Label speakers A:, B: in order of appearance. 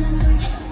A: another